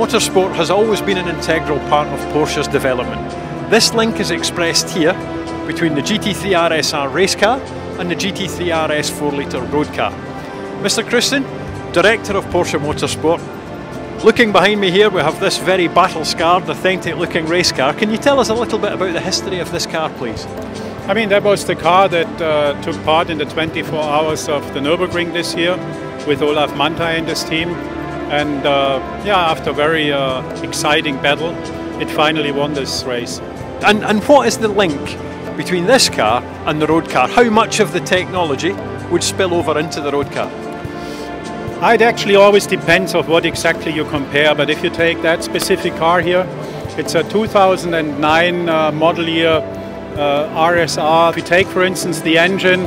Motorsport has always been an integral part of Porsche's development. This link is expressed here between the GT3 RSR race car and the GT3 RS 4 litre road car. Mr Kristen, Director of Porsche Motorsport, looking behind me here we have this very battle scarred, authentic looking race car. Can you tell us a little bit about the history of this car please? I mean, that was the car that uh, took part in the 24 hours of the Nürburgring this year with Olaf Manthey and his team. And uh, yeah, after a very uh, exciting battle, it finally won this race. And, and what is the link between this car and the road car? How much of the technology would spill over into the road car? It actually always depends on what exactly you compare, but if you take that specific car here, it's a 2009 uh, model year uh, RSR. If you take, for instance, the engine,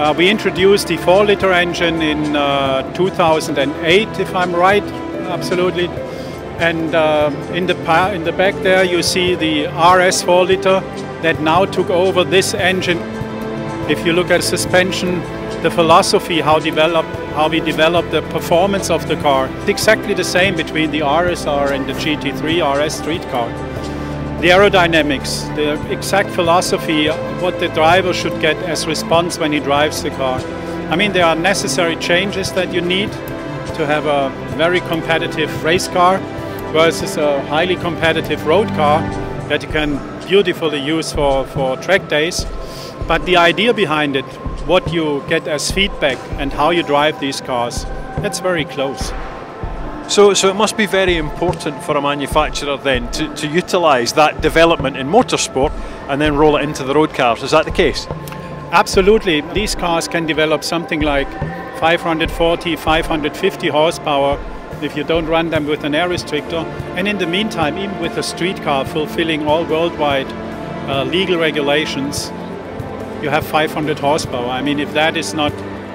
uh, we introduced the 4 liter engine in uh, 2008, if I'm right, absolutely. And uh, in, the in the back there, you see the RS 4 liter that now took over this engine. If you look at suspension, the philosophy, how develop, how we develop the performance of the car, it's exactly the same between the RSR and the GT3 RS street car the aerodynamics, the exact philosophy, what the driver should get as response when he drives the car. I mean, there are necessary changes that you need to have a very competitive race car versus a highly competitive road car that you can beautifully use for, for track days. But the idea behind it, what you get as feedback and how you drive these cars, that's very close. So, so it must be very important for a manufacturer then to, to utilise that development in motorsport and then roll it into the road cars. Is that the case? Absolutely. These cars can develop something like 540, 550 horsepower if you don't run them with an air restrictor. And in the meantime, even with a street car fulfilling all worldwide uh, legal regulations, you have 500 horsepower. I mean, if that is not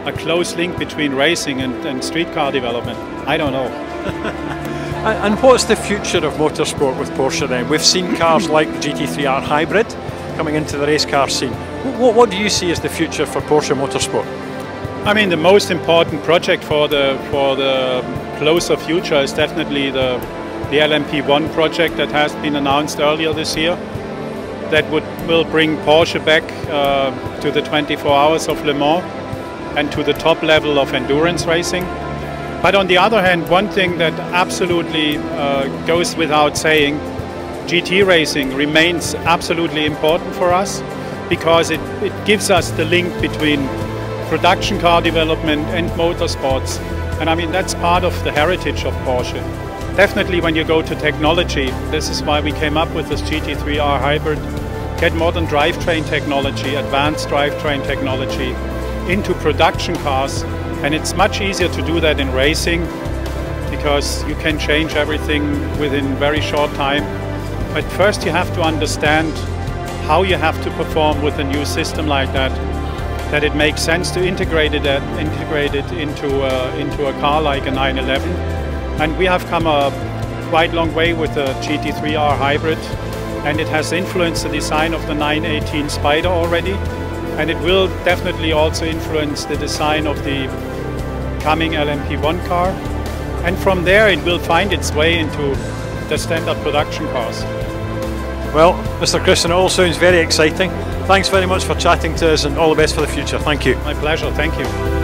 a close link between racing and, and street car development, I don't know. and what's the future of motorsport with Porsche then? We've seen cars like the GT3R Hybrid coming into the race car scene. What, what do you see as the future for Porsche Motorsport? I mean, the most important project for the for the closer future is definitely the the LMP1 project that has been announced earlier this year. That would will bring Porsche back uh, to the 24 hours of Le Mans and to the top level of endurance racing. But on the other hand, one thing that absolutely uh, goes without saying, GT racing remains absolutely important for us because it, it gives us the link between production car development and motorsports. And I mean, that's part of the heritage of Porsche. Definitely when you go to technology, this is why we came up with this GT3R hybrid, get modern drivetrain technology, advanced drivetrain technology into production cars and it's much easier to do that in racing because you can change everything within very short time. But first you have to understand how you have to perform with a new system like that, that it makes sense to integrate it, uh, integrate it into, uh, into a car like a 911. And we have come a quite long way with the GT3R hybrid and it has influenced the design of the 918 Spyder already and it will definitely also influence the design of the coming LMP1 car. And from there it will find its way into the standard production cars. Well, Mr. Kristen, it all sounds very exciting. Thanks very much for chatting to us and all the best for the future. Thank you. My pleasure. Thank you.